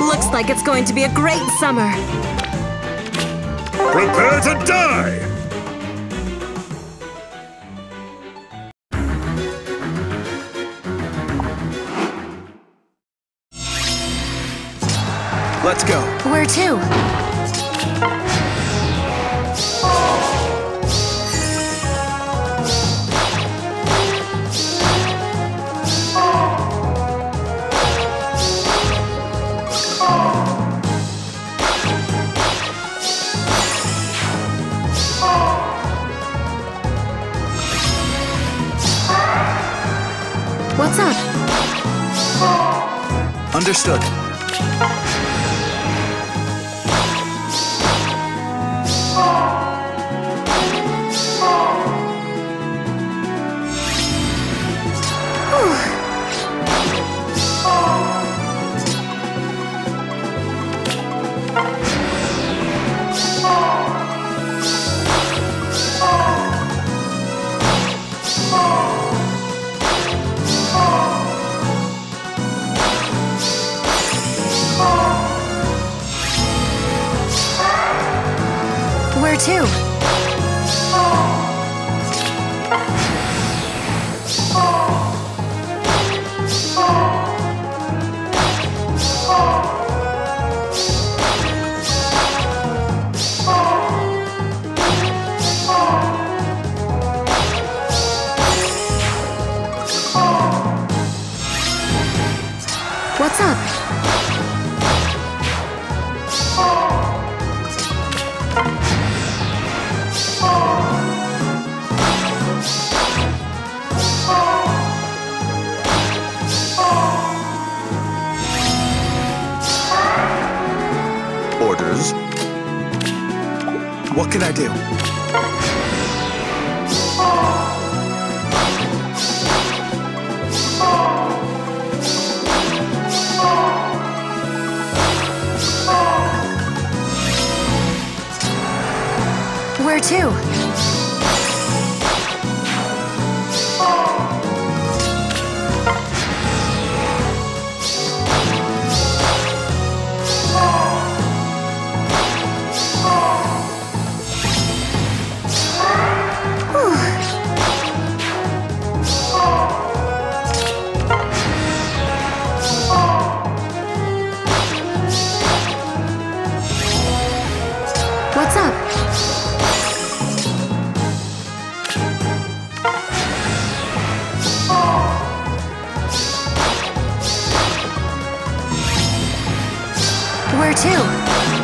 Looks like it's going to be a great summer. Prepare to die! Let's go. Where to? What's up? Understood. Where What can I do? Where to? Where to?